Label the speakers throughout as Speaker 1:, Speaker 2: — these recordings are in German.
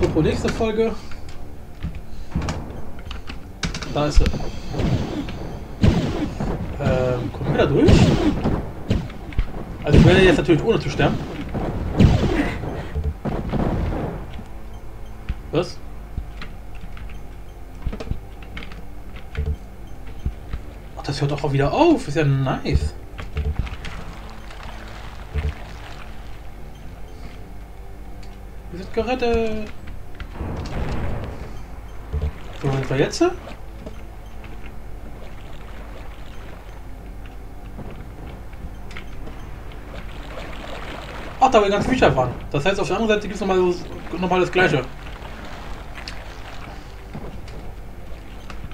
Speaker 1: apropos nächste Folge. Da ist sie. Ähm, kommen wir da durch? Also ich werde jetzt natürlich ohne zu sterben. Was? Ach, das hört doch auch wieder auf. Ist ja nice. Wir sind gerettet. Wo sind jetzt? Ach, da wir ganz Bücher waren. Das heißt, auf der anderen Seite gibt es nochmal, nochmal das Gleiche.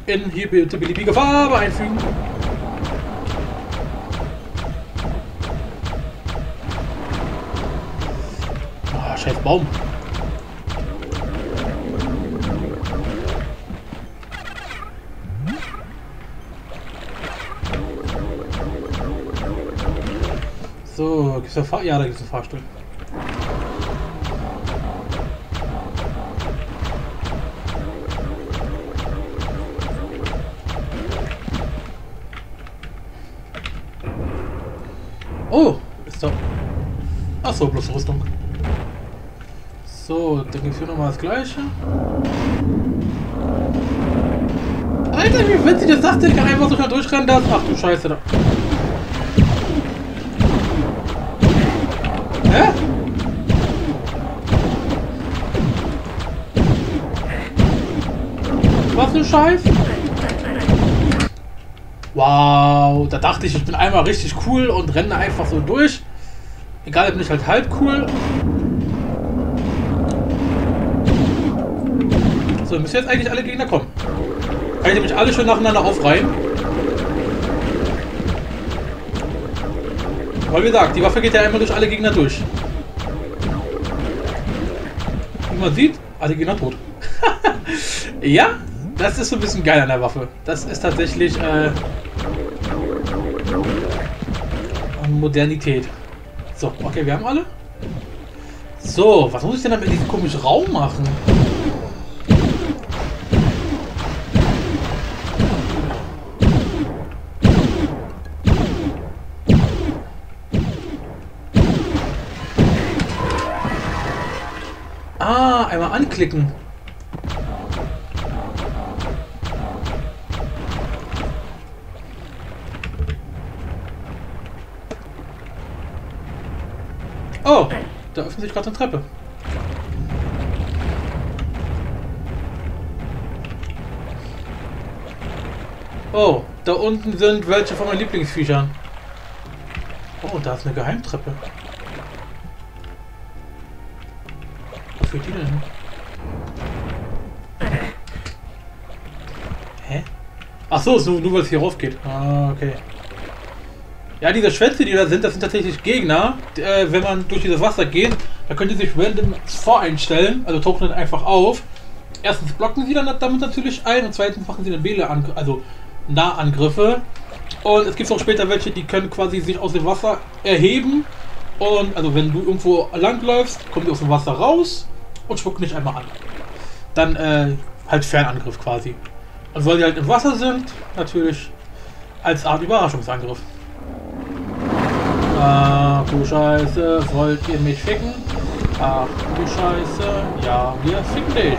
Speaker 1: In hier bitte beliebige Farbe einfügen. Ah, scheiß Baum. So, gibt's da Fahr Ja, da gibt's einen Fahrstuhl. Oh, ist doch. Ach so, bloß Rüstung. So, dann gibt's hier nochmal das gleiche. Alter, wie witzig das? Ich kann einfach so schnell durchrennen, das. Ach du Scheiße da. Hä? Was für Scheiß? Wow, da dachte ich, ich bin einmal richtig cool und renne einfach so durch. Egal, bin ich halt halb cool. So, müssen jetzt eigentlich alle Gegner kommen. Kann ich nämlich alle schön nacheinander aufreihen. Aber wie gesagt, die Waffe geht ja immer durch alle Gegner durch. Wie man sieht, alle Gegner tot. ja, das ist so ein bisschen geil an der Waffe. Das ist tatsächlich äh, Modernität. So, okay, wir haben alle. So, was muss ich denn dann mit diesem komischen Raum machen? Einmal anklicken. Oh, da öffnet sich gerade eine Treppe. Oh, da unten sind welche von meinen Lieblingsviechern. Oh, da ist eine Geheimtreppe. Denn hin? Hä? Ach so, so nur weil es hier rauf geht. Ah, okay. Ja, diese Schwänze, die da sind, das sind tatsächlich Gegner. Äh, wenn man durch dieses Wasser geht, da könnt ihr sich random voreinstellen, also tauchen dann einfach auf. Erstens blocken sie dann damit natürlich ein und zweitens machen sie dann Bälle, also Nahangriffe. Und es gibt auch später welche, die können quasi sich aus dem Wasser erheben. Und also wenn du irgendwo langläufst, kommen die aus dem Wasser raus und spucken dich einmal an. Dann äh, halt Fernangriff quasi. Und weil die halt im Wasser sind, natürlich als Art Überraschungsangriff. Ach du Scheiße, wollt ihr mich ficken? Ach du Scheiße, ja, wir ficken dich.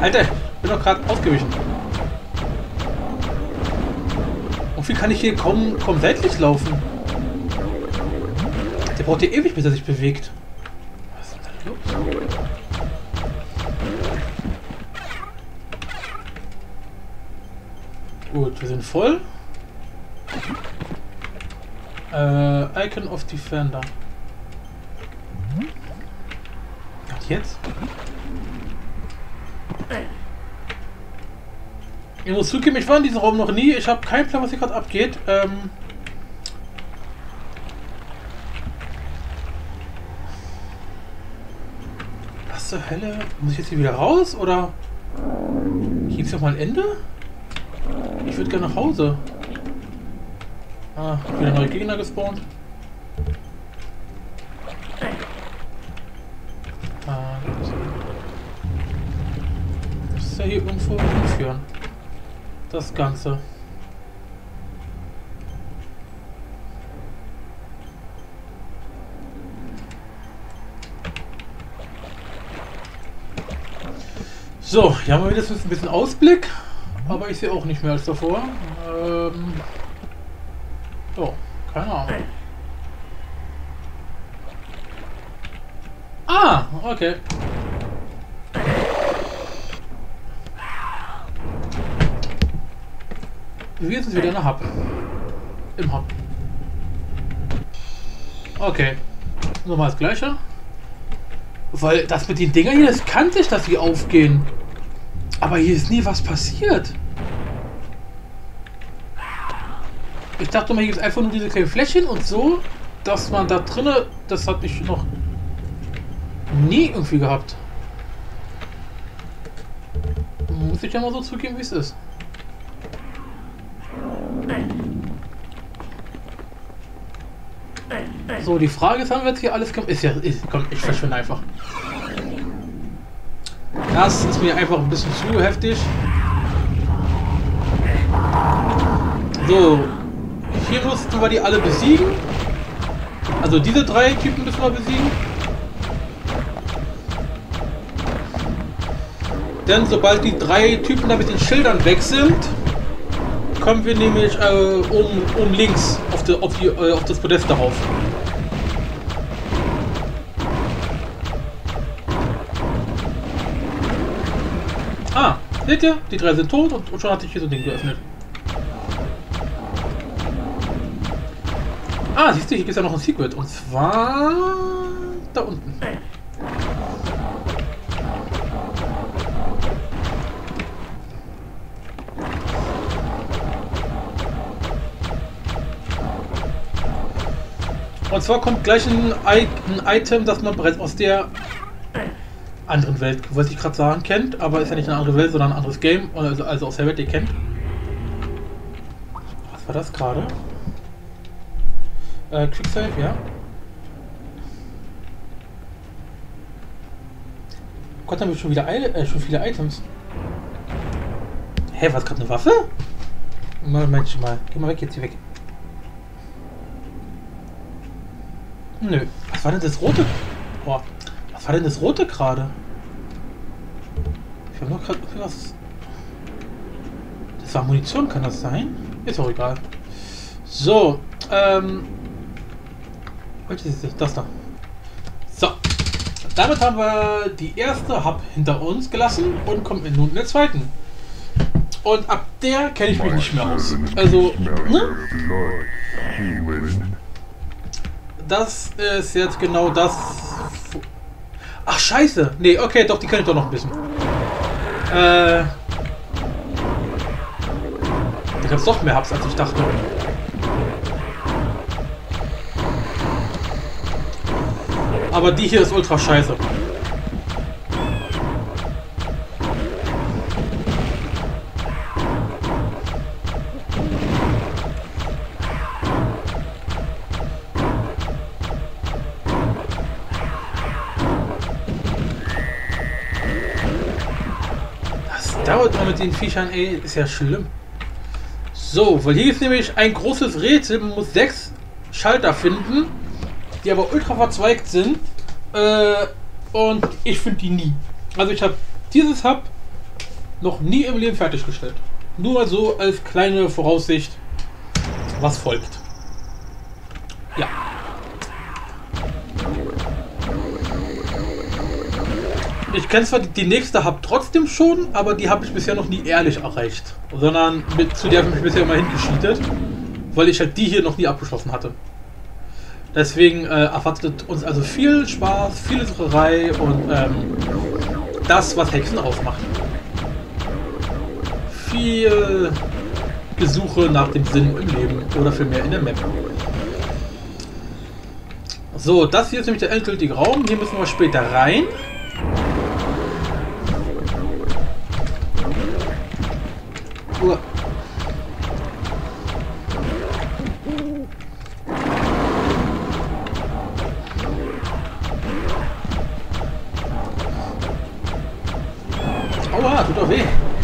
Speaker 1: Alter, bin doch gerade ausgewichen. Und wie kann ich hier kaum seitlich laufen? Braucht ja ewig, bis er sich bewegt. Was ist denn da los? Gut, wir sind voll. Äh, Icon of Defender. Und jetzt? Ich muss zugeben, ich war in diesem Raum noch nie. Ich habe keinen Plan, was hier gerade abgeht. Ähm was zur Hölle? Muss ich jetzt hier wieder raus oder gibt es noch mal ein Ende? Ich würde gerne nach Hause. Ah, wieder neue Gegner gespawnt. Ah, das ist ja hier irgendwo hinführen. Das Ganze. So, hier haben wir wenigstens ein bisschen Ausblick, aber ich sehe auch nicht mehr als davor. Ähm, so, keine Ahnung. Ah, okay. Wir sind wieder in der Hub. Im Hub. Okay. Nochmal das gleiche. Weil das mit den Dingern hier, das kannte ich, dass sie aufgehen. Aber hier ist nie was passiert. Ich dachte mal, hier gibt es einfach nur diese kleinen Fläschchen und so, dass man da drinnen, das hat mich noch nie irgendwie gehabt. Muss ich ja mal so zugeben, wie es ist. So, die Frage ist, haben wir jetzt hier alles? Ist ja, ist, komm, ich verschwinde einfach. Das ist mir einfach ein bisschen zu heftig. So, hier mussten wir die alle besiegen. Also diese drei Typen müssen wir besiegen. Denn sobald die drei Typen da mit den Schildern weg sind, kommen wir nämlich äh, um, um links auf, die, auf, die, äh, auf das Podest darauf. Seht ihr? Die drei sind tot und, schon hatte ich hier so ein Ding geöffnet. Ah, siehst du, hier gibt es ja noch ein Secret. Und zwar da unten. Und zwar kommt gleich ein, I ein Item, das man bereits aus der anderen Welt, wollte ich gerade sagen, kennt, aber ist ja nicht eine andere Welt, sondern ein anderes Game, also, also aus der Welt, ihr kennt. Was war das gerade? Äh, Quicksave, ja. Gott, haben wir schon wieder äh, schon viele Items. Hä, was gerade eine Waffe? Moment mal, geh mal weg jetzt hier weg. Nö. Was war denn das rote? Boah. Was war denn das rote gerade? Ich habe noch gerade was. Das war Munition, kann das sein? Ist auch egal. So, ähm. Das da? So. Damit haben wir die erste Hub hinter uns gelassen und kommen nun in der zweiten. Und ab der kenne ich mich nicht mehr aus. Also, ne? das ist jetzt genau das. Scheiße. Nee, okay, doch, die kenne ich doch noch ein bisschen. Äh. Ich hab's doch mehr Hubs, als ich dachte. Aber die hier ist ultra scheiße. Mit den Viechern, ey, ist ja schlimm. So, weil hier ist nämlich ein großes Rätsel. Man muss sechs Schalter finden, die aber ultra verzweigt sind. Äh, und ich finde die nie. Also ich habe dieses Hub noch nie im Leben fertiggestellt. Nur mal so als kleine Voraussicht, was folgt. Ja. Ich kenne zwar die nächste Hub trotzdem schon, aber die habe ich bisher noch nie ehrlich erreicht. Sondern mit, zu der habe ich mich bisher immer hingeschietet, weil ich halt die hier noch nie abgeschlossen hatte. Deswegen äh, erwartet uns also viel Spaß, viel Sucherei und ähm, das, was Hexen ausmacht. Viel Gesuche nach dem Sinn im Leben oder vielmehr in der Map. So, das hier ist nämlich der endgültige Raum. Hier müssen wir später rein. Olá, tudo bem?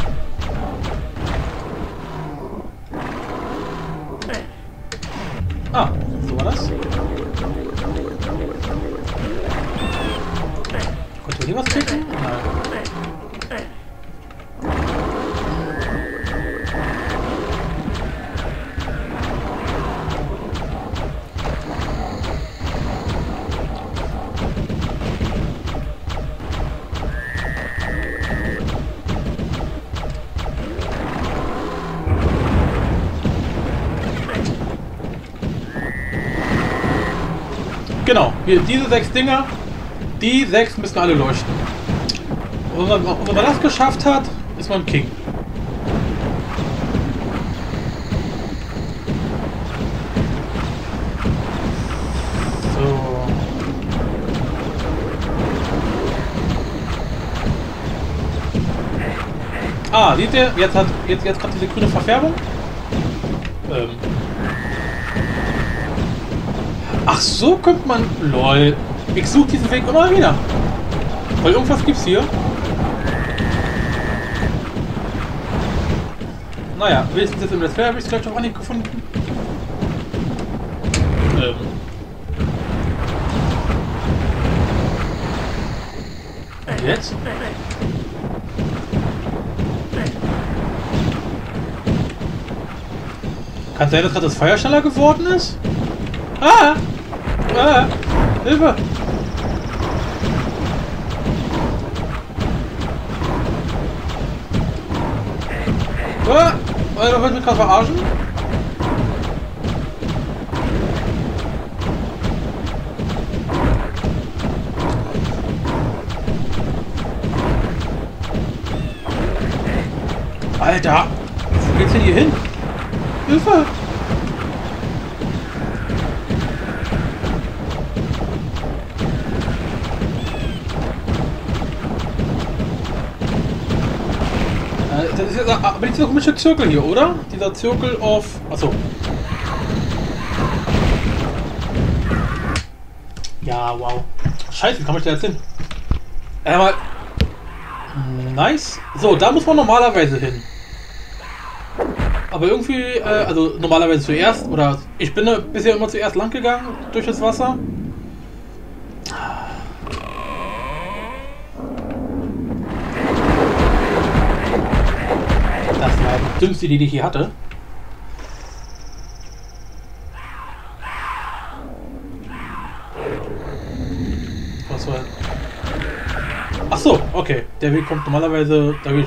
Speaker 1: Genau, hier, diese sechs Dinger, die sechs müssen alle leuchten. Und wenn man, wenn man das geschafft hat, ist man King. Ah, seht ihr? Jetzt hat jetzt, jetzt kommt diese grüne Verfärbung. Ähm. Ach, so kommt man. Lol. Ich suche diesen Weg immer wieder. Weil irgendwas gibt's hier. Naja, wenigstens jetzt im Let's Play habe ich es gleich auf Anhieb gefunden. Ähm. Jetzt? Kann sein, dass gerade das Feuer schneller geworden ist? Ah! Ah! Hilfe! Ah! Alter, wollt ihr mich gerade verarschen? Alter! Wo geht's denn hier hin? Hilfe! Ist jetzt aber dieser komische Zirkel hier, oder? Dieser Zirkel auf. Achso. Ja, wow. Scheiße, wie komme ich da jetzt hin? Einmal. Nice. So, da muss man normalerweise hin. Aber irgendwie, äh, also normalerweise zuerst, oder ich bin bisher immer zuerst lang gegangen durch das Wasser. Das war die dümmste die ich hier hatte. Was war. Ach so, okay. Der Weg kommt normalerweise. Da will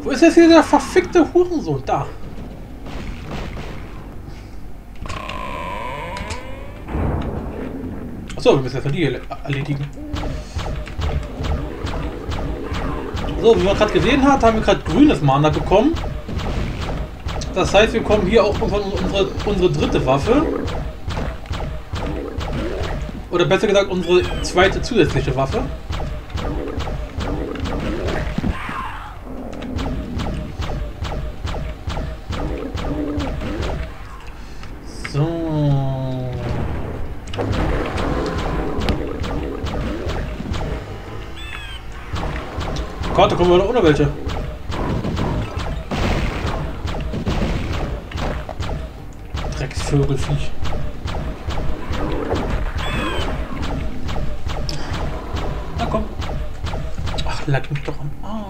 Speaker 1: wo ist jetzt hier der verfickte Hurensohn? Da. Achso, wir müssen jetzt die erledigen. So, wie man gerade gesehen hat, haben wir gerade grünes Mana bekommen. Das heißt, wir kommen hier auch von unsere, unsere dritte Waffe. Oder besser gesagt, unsere zweite zusätzliche Waffe. Gott, da kommen wir doch ohne welche. Drecksvögelfiech. Na komm. Ach, leck mich doch am Arsch.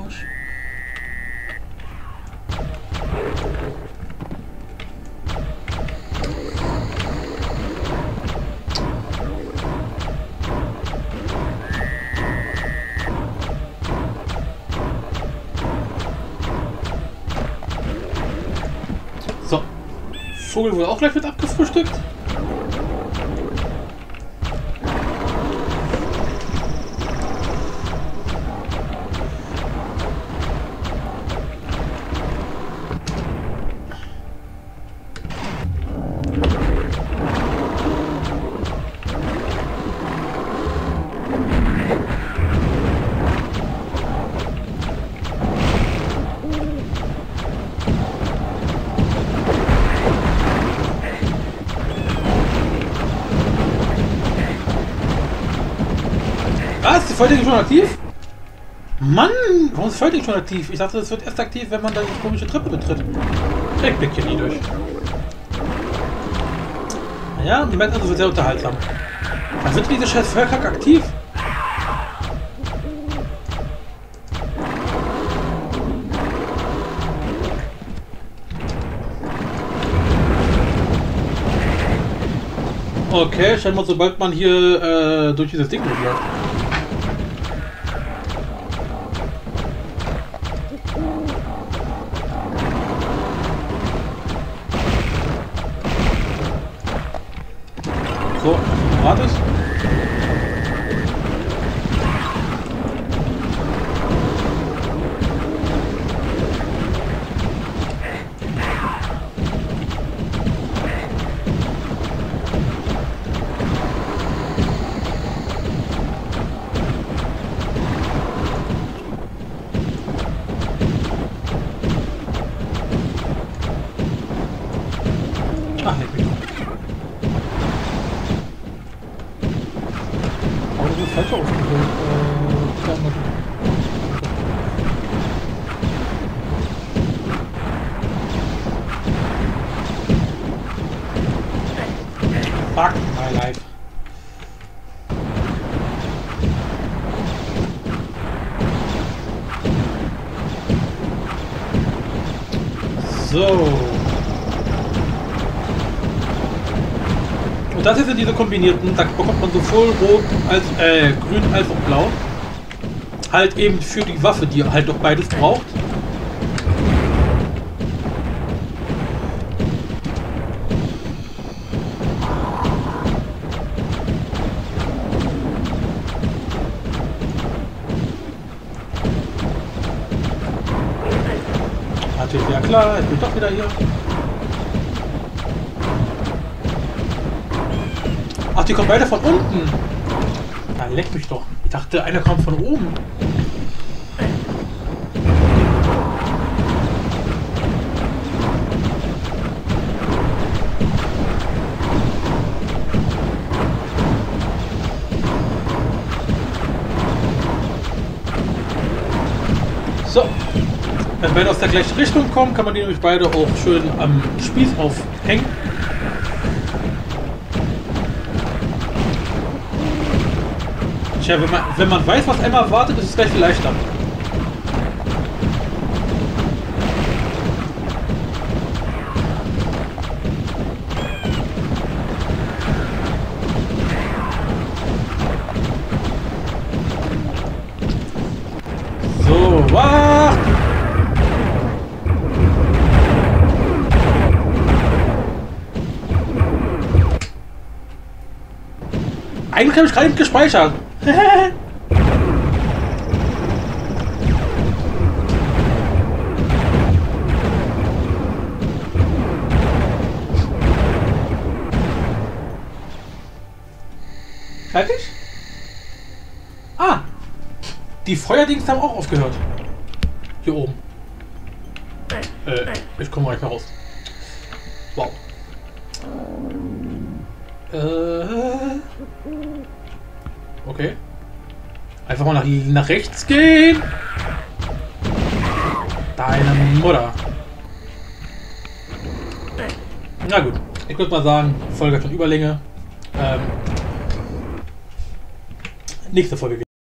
Speaker 1: Vogel wurde auch gleich mit abgefrühstückt. Ist schon aktiv? Mann, warum ist Fighting schon aktiv? Ich dachte, das wird erst aktiv, wenn man da die komische Treppe betritt. Ich blick hier nie durch. Naja, die merken also wird sehr unterhaltsam. Dann wird diese scheiß Feuerkack aktiv. Okay, scheinbar sobald man hier äh, durch dieses Ding durchläuft. Das hier sind diese kombinierten, da bekommt man sowohl rot als äh, grün als auch blau. Halt eben für die Waffe, die halt doch beides braucht. Natürlich, ja klar, ich bin doch wieder hier. Die kommen beide von unten. Na, leck mich doch. Ich dachte, einer kommt von oben. So. Wenn beide aus der gleichen Richtung kommen, kann man die nämlich beide auch schön am Spieß aufhängen. Tja, wenn man, wenn man weiß, was einmal erwartet, ist es gleich viel leichter. Eigentlich habe ich gerade gespeichert. Fertig? Ah! Die Feuerdings haben auch aufgehört. Hier oben. Äh, ich komme gleich mal raus. Wow. Äh. Okay. Einfach mal nach, nach rechts gehen. Deine Mutter. Na gut. Ich würde mal sagen, Folge hat schon Überlänge. Ähm, nächste Folge.